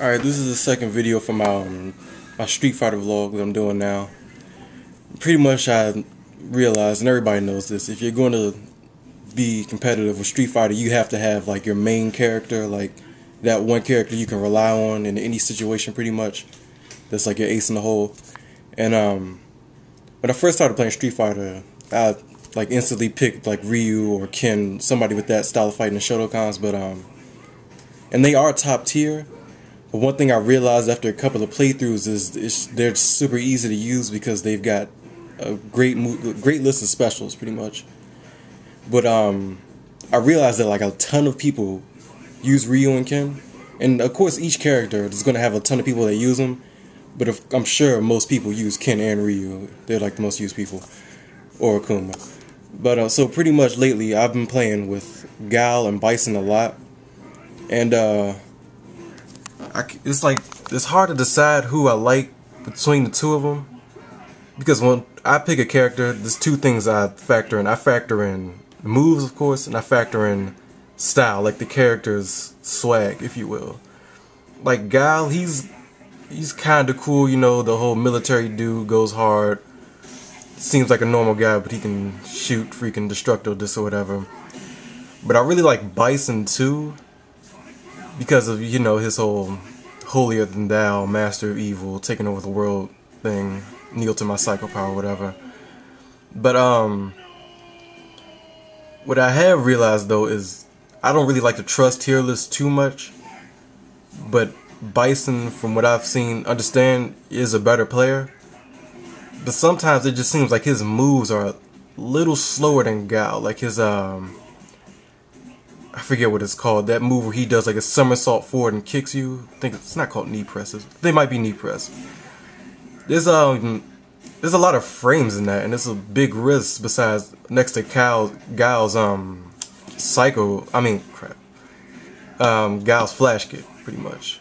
Alright, this is the second video from my, um, my Street Fighter vlog that I'm doing now. Pretty much I realized, and everybody knows this, if you're going to be competitive with Street Fighter, you have to have like your main character, like that one character you can rely on in any situation pretty much. That's like your ace in the hole. And um, when I first started playing Street Fighter, I like instantly picked like Ryu or Ken, somebody with that style of fighting the Shotokans, but um, and they are top tier but one thing I realized after a couple of playthroughs is they're super easy to use because they've got a great great list of specials, pretty much. But um, I realized that like a ton of people use Ryu and Ken, and of course each character is going to have a ton of people that use them. But if, I'm sure most people use Ken and Ryu. They're like the most used people, or Akuma. But uh, so pretty much lately, I've been playing with Guile and Bison a lot, and uh, I, it's like it's hard to decide who I like between the two of them because when I pick a character, there's two things I factor in. I factor in moves, of course, and I factor in style, like the character's swag, if you will. Like Guile, he's he's kind of cool, you know. The whole military dude goes hard. Seems like a normal guy, but he can shoot freaking destructo disc or whatever. But I really like Bison too because of you know his whole holier than thou, master of evil, taking over the world thing, kneel to my psycho power, whatever. But um, what I have realized though is I don't really like to trust tier lists too much. But Bison, from what I've seen, understand is a better player. But sometimes it just seems like his moves are a little slower than Guile. Like his um I forget what it's called. That move where he does like a somersault forward and kicks you. I think it's not called knee presses. They might be knee press. There's um there's a lot of frames in that, and it's a big risk. Besides, next to Cal Guile's um psycho. I mean crap. Um, Guile's flash kick, pretty much.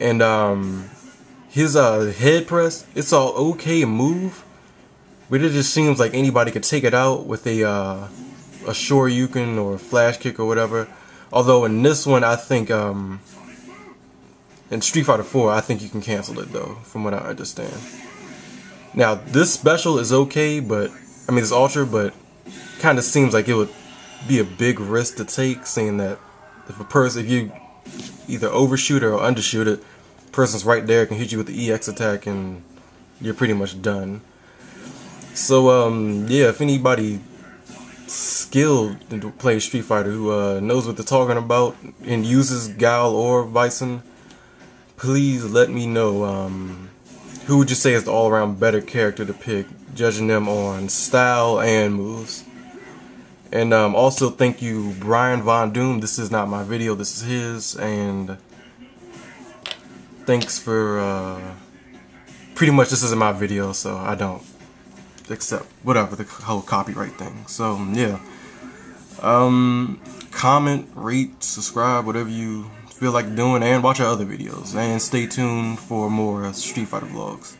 And um, his uh head press. It's all okay move, but it just seems like anybody could take it out with a uh a Shoryuken or a Flash Kick or whatever. Although in this one, I think um, in Street Fighter 4, I think you can cancel it though, from what I understand. Now this special is okay, but I mean it's Ultra, but kind of seems like it would be a big risk to take, seeing that if a person, if you either overshoot or undershoot it, person's right there can hit you with the EX attack and you're pretty much done. So um, yeah, if anybody skilled to play Street Fighter who uh, knows what they're talking about and uses Guile or Bison, please let me know um, who would you say is the all-around better character to pick, judging them on style and moves. And um, also thank you Brian Von Doom. This is not my video, this is his. And thanks for uh, pretty much this isn't my video, so I don't accept whatever the whole copyright thing. So yeah, um, comment, rate, subscribe, whatever you feel like doing, and watch our other videos. And stay tuned for more Street Fighter vlogs.